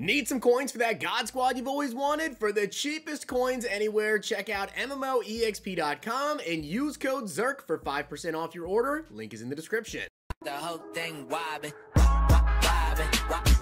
Need some coins for that God Squad you've always wanted? For the cheapest coins anywhere, check out MMOEXP.com and use code ZIRK for 5% off your order. Link is in the description. The whole thing wobbin', wobbin', wobbin'.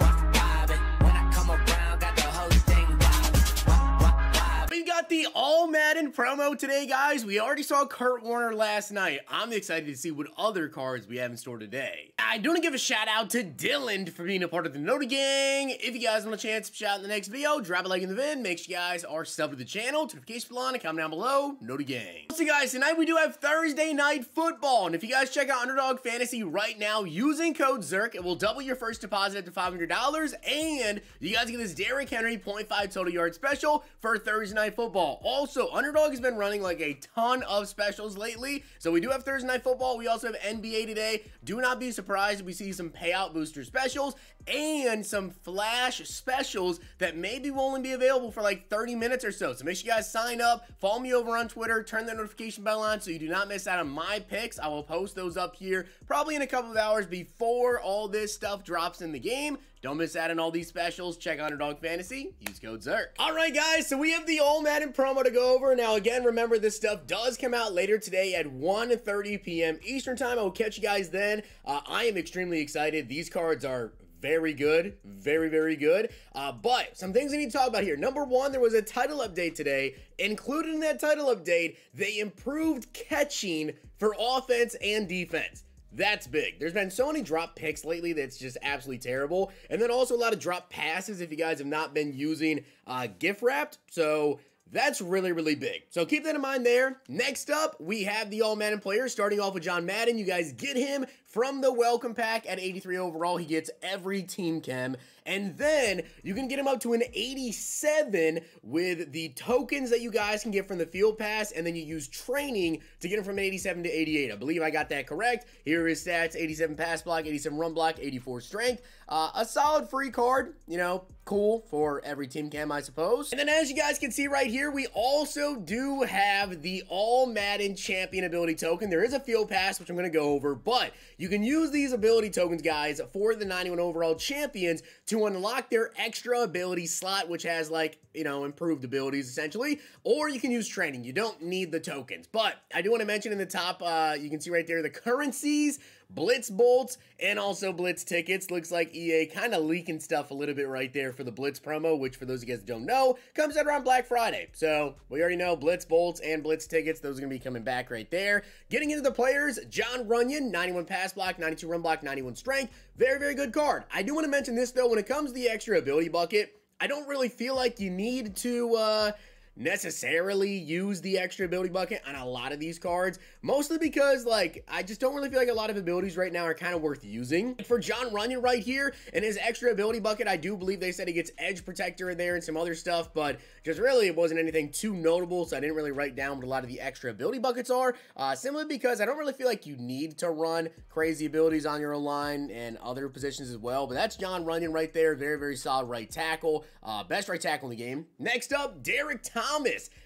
The All Madden promo today, guys. We already saw Kurt Warner last night. I'm excited to see what other cards we have in store today. I do want to give a shout out to Dylan for being a part of the Noti Gang. If you guys want a chance to shout in the next video, drop a like in the vid. Make sure you guys are subbed to the channel. Notification bell on and comment down below. Noti Gang. So guys, tonight we do have Thursday Night Football. And if you guys check out Underdog Fantasy right now using code ZIRK, it will double your first deposit to $500. And you guys get this Derrick Henry 0.5 total yard special for Thursday Night Football. Also, Underdog has been running like a ton of specials lately. So we do have Thursday Night Football. We also have NBA today. Do not be surprised if we see some payout booster specials and some flash specials that maybe will only be available for like 30 minutes or so. So make sure you guys sign up, follow me over on Twitter, turn the notification bell on so you do not miss out on my picks. I will post those up here probably in a couple of hours before all this stuff drops in the game. Don't miss out on all these specials. Check Underdog Fantasy. Use code ZIRK. All right, guys. So we have the All Madden promo to go over. Now, again, remember this stuff does come out later today at 1.30 p.m. Eastern Time. I will catch you guys then. Uh, I am extremely excited. These cards are very good, very, very good. Uh, but some things I need to talk about here. Number one, there was a title update today. Included in that title update, they improved catching for offense and defense. That's big. There's been so many drop picks lately that's just absolutely terrible. And then also a lot of drop passes if you guys have not been using uh, gift wrapped. So that's really, really big. So keep that in mind there. Next up, we have the All Madden player starting off with John Madden. You guys get him from the welcome pack at 83 overall. He gets every team chem. And then you can get him up to an 87 with the tokens that you guys can get from the field pass. And then you use training to get him from 87 to 88. I believe I got that correct. Here are his stats 87 pass block, 87 run block, 84 strength. Uh, a solid free card, you know, cool for every team chem, I suppose. And then as you guys can see right here, we also do have the All Madden Champion ability token. There is a field pass, which I'm going to go over, but you can use these ability tokens, guys, for the 91 overall champions to unlock their extra ability slot, which has like, you know, improved abilities essentially, or you can use training. You don't need the tokens, but I do want to mention in the top, uh, you can see right there, the currencies, Blitz bolts, and also Blitz tickets. Looks like EA kind of leaking stuff a little bit right there for the Blitz promo, which for those of you guys don't know, comes out around Black Friday. So we already know Blitz bolts and Blitz tickets. Those are going to be coming back right there. Getting into the players, John Runyan, 91 pass block, 92 run block, 91 strength. Very, very good card. I do want to mention this though, when it comes to the extra ability bucket, I don't really feel like you need to, uh, necessarily use the extra ability bucket on a lot of these cards, mostly because, like, I just don't really feel like a lot of abilities right now are kind of worth using. For John Runyan right here, and his extra ability bucket, I do believe they said he gets Edge Protector in there and some other stuff, but just really it wasn't anything too notable, so I didn't really write down what a lot of the extra ability buckets are, uh, simply because I don't really feel like you need to run crazy abilities on your line and other positions as well, but that's John Runyan right there, very, very solid right tackle, uh, best right tackle in the game. Next up, Derrick Thomas,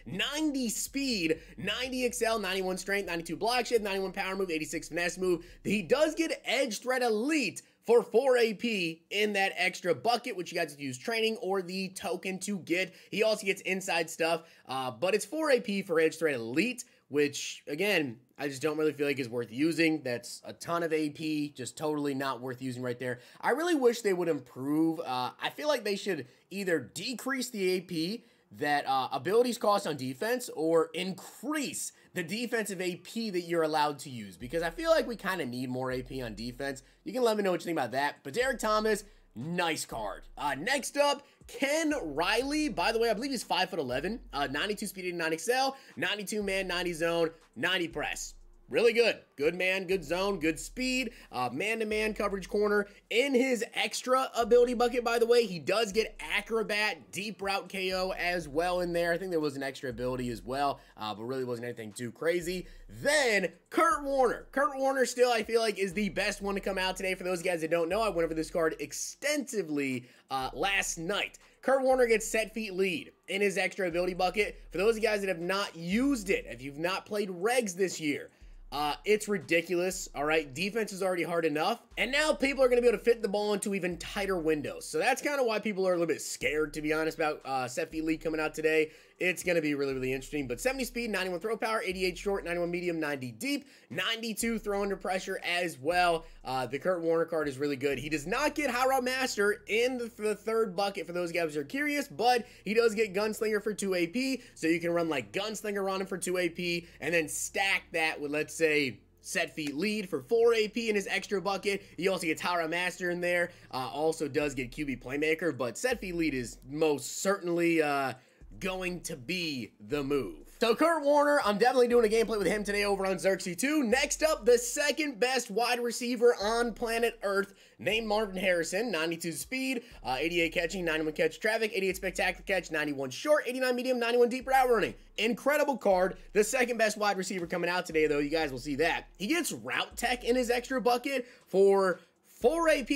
90 speed, 90 XL, 91 strength, 92 block shed, 91 power move, 86 finesse move. He does get edge threat elite for 4 AP in that extra bucket, which you guys use training or the token to get. He also gets inside stuff, uh, but it's 4 AP for Edge Threat Elite, which, again, I just don't really feel like is worth using. That's a ton of AP, just totally not worth using right there. I really wish they would improve. Uh, I feel like they should either decrease the AP that uh, abilities cost on defense or increase the defensive AP that you're allowed to use because I feel like we kind of need more AP on defense. You can let me know what you think about that. But Derrick Thomas, nice card. Uh, next up, Ken Riley. By the way, I believe he's 5'11", uh, 92 speed, 89 XL, 92 man, 90 zone, 90 press really good. Good man, good zone, good speed, uh, man-to-man coverage corner. In his extra ability bucket, by the way, he does get Acrobat, Deep Route KO as well in there. I think there was an extra ability as well, uh, but really wasn't anything too crazy. Then, Kurt Warner. Kurt Warner still, I feel like, is the best one to come out today. For those guys that don't know, I went over this card extensively uh, last night. Kurt Warner gets set feet lead in his extra ability bucket. For those guys that have not used it, if you've not played regs this year, Uh, it's ridiculous, all right? Defense is already hard enough, and now people are going to be able to fit the ball into even tighter windows. So that's kind of why people are a little bit scared, to be honest, about uh, Feet Lead coming out today. It's going to be really, really interesting. But 70 speed, 91 throw power, 88 short, 91 medium, 90 deep, 92 throw under pressure as well. Uh, the Kurt Warner card is really good. He does not get High Rod Master in the, the third bucket for those guys who are curious, but he does get Gunslinger for 2 AP. So you can run like Gunslinger on him for 2 AP and then stack that with, let's say, set feet lead for 4 AP in his extra bucket. He also gets Hara Master in there. Uh, also does get QB Playmaker, but set feet lead is most certainly uh, going to be the move. So Kurt Warner, I'm definitely doing a gameplay with him today over on Zirksee 2. Next up, the second best wide receiver on planet Earth, named Marvin Harrison, 92 speed, uh, 88 catching, 91 catch traffic, 88 spectacular catch, 91 short, 89 medium, 91 deep route running. Incredible card. The second best wide receiver coming out today, though. You guys will see that. He gets route tech in his extra bucket for 4 AP.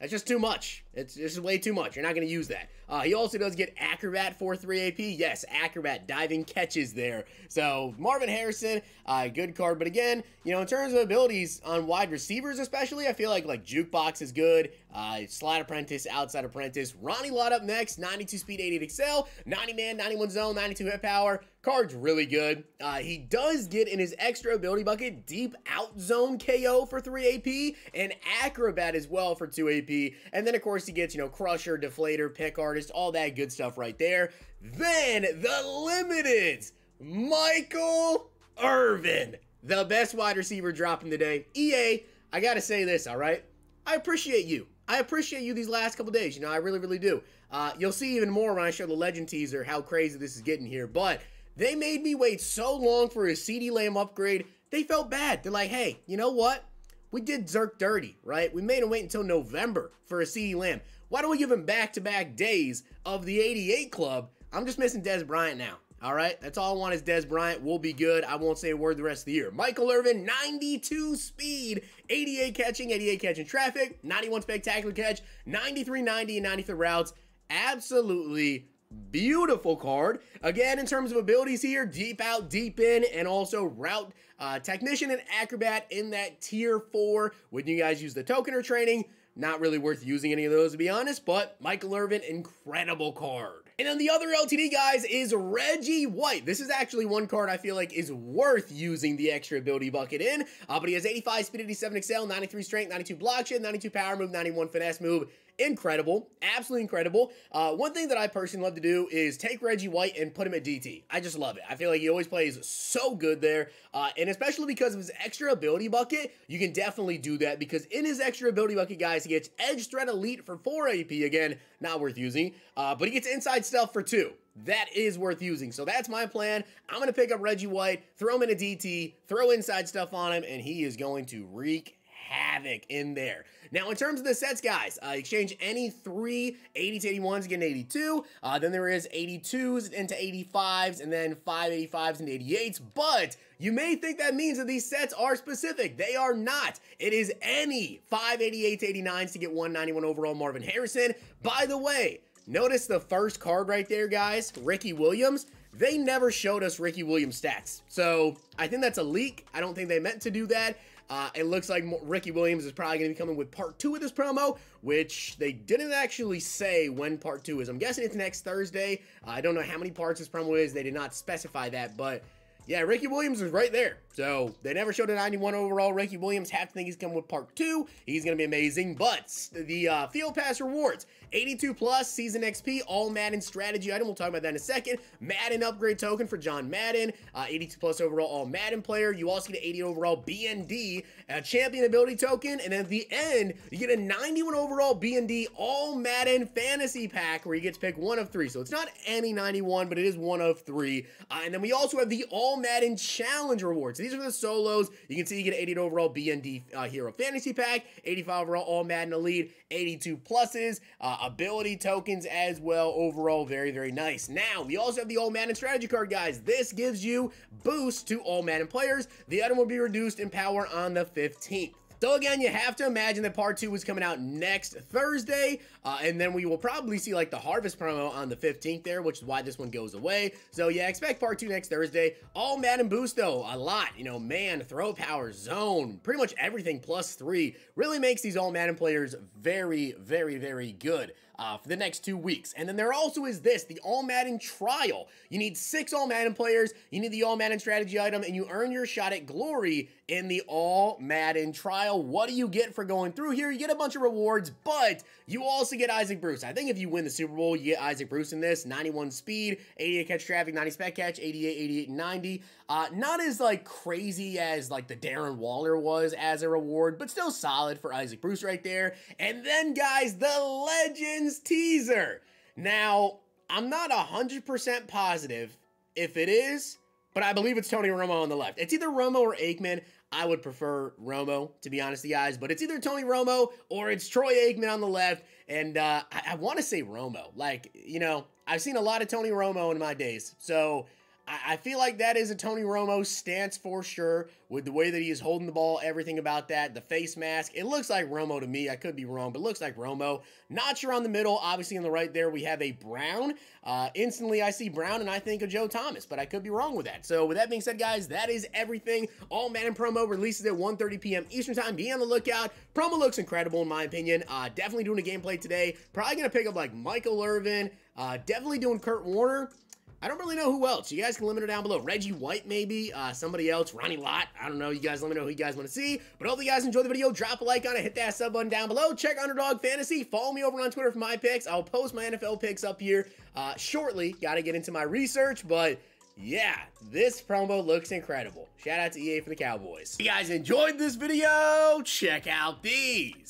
That's just too much. It's is way too much. You're not going to use that. Uh, he also does get Acrobat for 3 AP. Yes, Acrobat diving catches there. So Marvin Harrison, uh, good card. But again, you know, in terms of abilities on wide receivers, especially, I feel like like Jukebox is good. Uh, Slide Apprentice, Outside Apprentice. Ronnie Lott up next. 92 speed, 88 excel, 90 man, 91 zone, 92 hit power. Card's really good. Uh, he does get in his extra ability bucket deep out zone KO for 3 AP and Acrobat as well for 2 AP. And then, of course, he gets, you know, Crusher, Deflator, Pick Artist, all that good stuff right there. Then the limited Michael Irvin, the best wide receiver dropping today. EA, I got to say this, all right? I appreciate you. I appreciate you these last couple days. You know, I really, really do. Uh, you'll see even more when I show the legend teaser how crazy this is getting here. But they made me wait so long for a CeeDee Lamb upgrade. They felt bad. They're like, hey, you know what? We did Zirk dirty, right? We made him wait until November for a CeeDee Lamb. Why don't we give him back-to-back days of the 88 club? I'm just missing Dez Bryant now. All right, that's all I want is Dez Bryant. We'll be good. I won't say a word the rest of the year. Michael Irvin, 92 speed, 88 catching, 88 catching traffic, 91 spectacular catch, 93 90 and 93 routes. Absolutely beautiful card. Again, in terms of abilities here, deep out, deep in, and also route uh, technician and acrobat in that tier four. When you guys use the token or training, not really worth using any of those to be honest, but Michael Irvin, incredible card. And then the other LTD, guys, is Reggie White. This is actually one card I feel like is worth using the extra ability bucket in. Uh, but he has 85 speed, 87 excel, 93 strength, 92 block shed, 92 power move, 91 finesse move, incredible, absolutely incredible. Uh, one thing that I personally love to do is take Reggie White and put him at DT. I just love it. I feel like he always plays so good there, uh, and especially because of his extra ability bucket, you can definitely do that because in his extra ability bucket, guys, he gets Edge Threat Elite for 4 AP, again, not worth using, uh, but he gets Inside Stealth for 2 that is worth using. So that's my plan. I'm going to pick up Reggie White, throw him in a DT, throw inside stuff on him, and he is going to wreak havoc in there. Now, in terms of the sets, guys, uh, exchange any three 80 to 81s, get an 82. Uh, then there is 82s into 85s, and then 585s into 88s. But you may think that means that these sets are specific. They are not. It is any 588 to 89s to get 191 overall Marvin Harrison. By the way, notice the first card right there, guys, Ricky Williams they never showed us Ricky Williams stats. So I think that's a leak. I don't think they meant to do that. Uh, it looks like Ricky Williams is probably going to be coming with part two of this promo, which they didn't actually say when part two is. I'm guessing it's next Thursday. Uh, I don't know how many parts this promo is. They did not specify that, but yeah, Ricky Williams is right there. So they never showed a 91 overall. Ricky Williams have to think he's coming with part two. He's going to be amazing. But the uh, Field Pass rewards 82 plus season XP, all Madden strategy item. We'll talk about that in a second. Madden upgrade token for John Madden, uh, 82 plus overall all Madden player. You also get an 80 overall BND, a champion ability token, and at the end, you get a 91 overall BND all Madden fantasy pack where you get to pick one of three. So it's not any 91, but it is one of three. Uh, and then we also have the all Madden challenge rewards. So these are the solos. You can see you get 80 overall BND uh, hero fantasy pack, 85 overall all Madden elite, 82 pluses. Uh, ability tokens as well. Overall, very, very nice. Now, we also have the All Madden strategy card, guys. This gives you boost to All Madden players. The item will be reduced in power on the 15th. So again, you have to imagine that part two is coming out next Thursday, uh, and then we will probably see like the Harvest promo on the 15th there, which is why this one goes away. So yeah, expect part two next Thursday. All Madden boost though, a lot. You know, man, throw power, zone, pretty much everything plus three really makes these All Madden players very, very, very good uh, for the next two weeks. And then there also is this, the All Madden Trial. You need six All Madden players, you need the All Madden strategy item, and you earn your shot at glory in the All Madden Trial. What do you get for going through here? You get a bunch of rewards, but you also get Isaac Bruce. I think if you win the Super Bowl, you get Isaac Bruce in this. 91 speed, 88 catch traffic, 90 spec catch, 88, 88, 90. Uh, not as like crazy as like the Darren Waller was as a reward, but still solid for Isaac Bruce right there. And then guys, the Legends teaser. Now, I'm not 100% positive if it is, but I believe it's Tony Romo on the left. It's either Romo or Aikman. I would prefer Romo, to be honest, you guys, but it's either Tony Romo or it's Troy Aikman on the left. And uh, I, I want to say Romo. Like, you know, I've seen a lot of Tony Romo in my days. So I, feel like that is a Tony Romo stance for sure with the way that he is holding the ball, everything about that, the face mask. It looks like Romo to me. I could be wrong, but looks like Romo. Not sure on the middle. Obviously, on the right there, we have a Brown. Uh, instantly, I see Brown and I think of Joe Thomas, but I could be wrong with that. So, with that being said, guys, that is everything. All Madden promo releases at 1.30 p.m. Eastern Time. Be on the lookout. Promo looks incredible, in my opinion. Uh, definitely doing a gameplay today. Probably going to pick up like Michael Irvin. Uh, definitely doing Kurt Warner. I don't really know who else. You guys can let me know down below. Reggie White, maybe. Uh, somebody else. Ronnie Lott. I don't know. You guys let me know who you guys want to see. But hopefully you guys enjoy the video. Drop a like on it. Hit that sub button down below. Check Underdog Fantasy. Follow me over on Twitter for my picks. I'll post my NFL picks up here uh, shortly. Got to get into my research, but... Yeah, this promo looks incredible. Shout out to EA for the Cowboys. If you guys enjoyed this video, check out these.